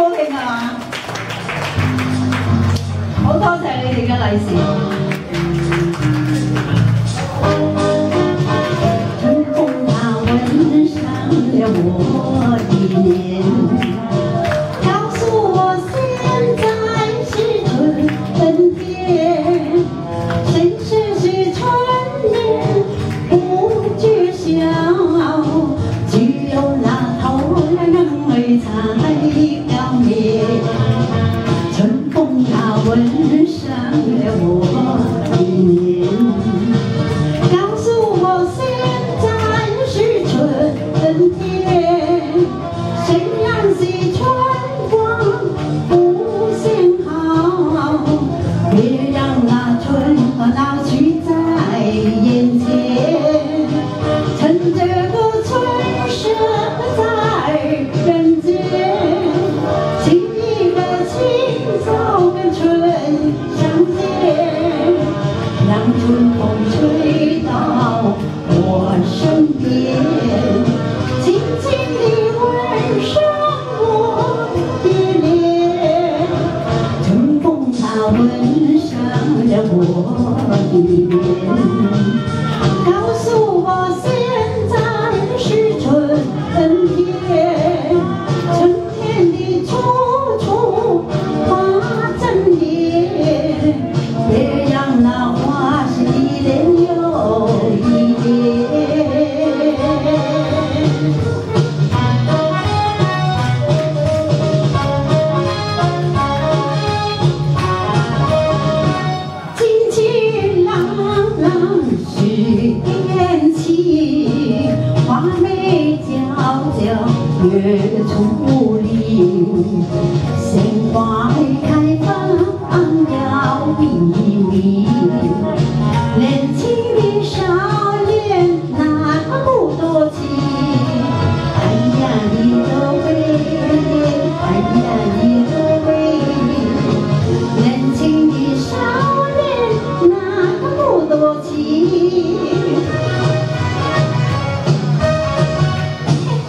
高啊。好多谢你哋嘅利是。你爱我天，轻轻地吻上我的脸，春风它吻上了我的脸，告诉我现在是春天。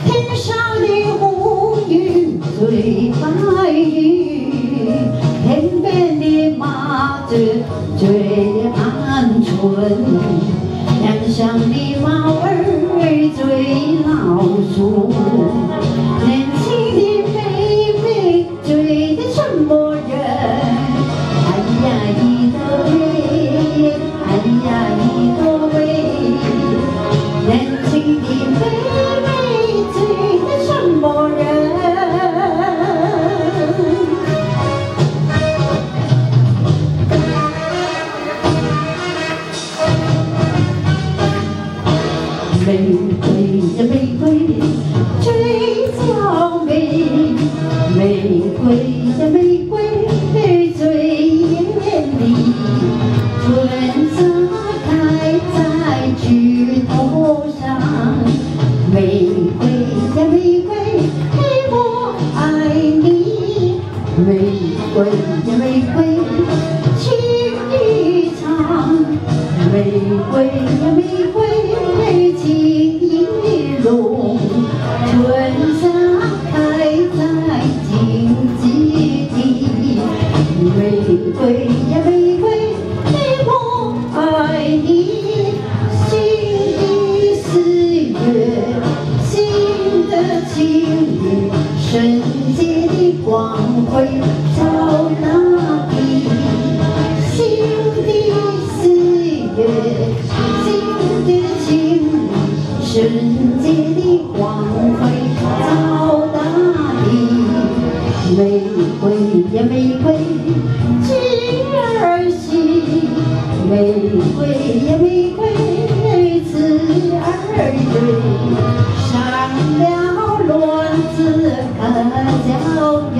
天上的乌云最白云，天边的麻子最鹌鹑，梁上的猫儿最老鼠。玫瑰呀，玫瑰最娇美。玫瑰呀，玫瑰最艳丽。春色开在枝头上。玫瑰呀，玫瑰我爱你。玫瑰呀，玫瑰情意长。玫瑰呀，玫瑰。春花开在荆棘地，玫瑰呀，玫瑰，我爱你，新的岁月，新的情，圣洁的光辉照大地，新的岁月，新的情，圣。今儿醒玫瑰呀玫瑰刺儿醉上了伦子可浇给